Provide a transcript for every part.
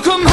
Lokomotive.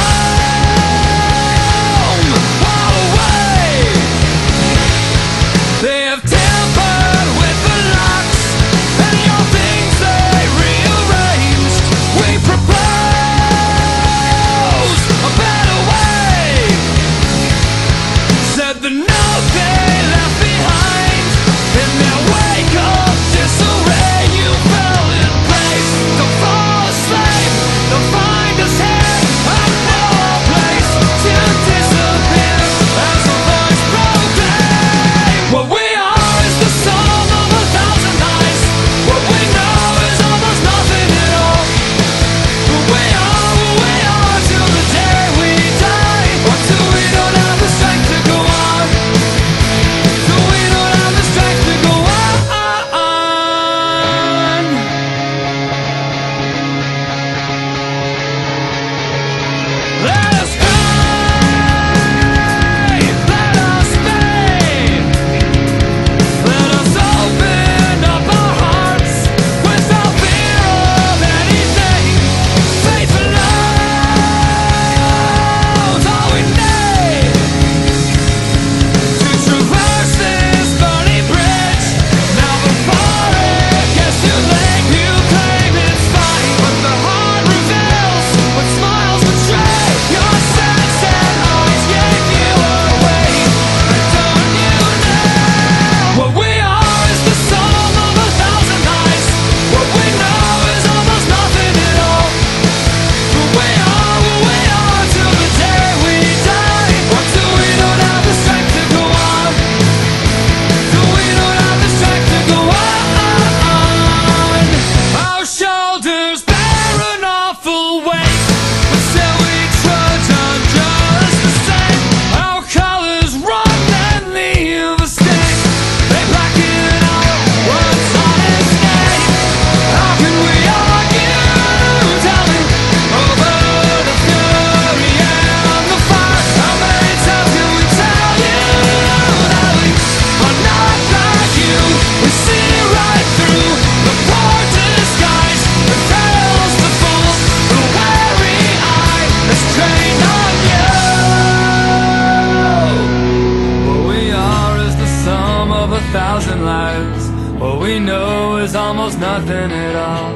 We know is almost nothing at all.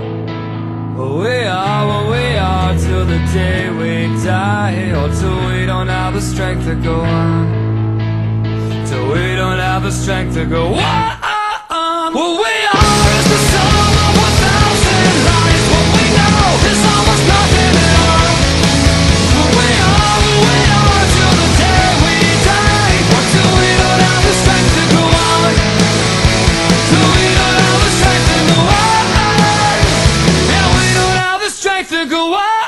But we are, what we are Till the day we die. Or till we don't have the strength to go on. Till we don't have the strength to go on uh, um, What we are to go on.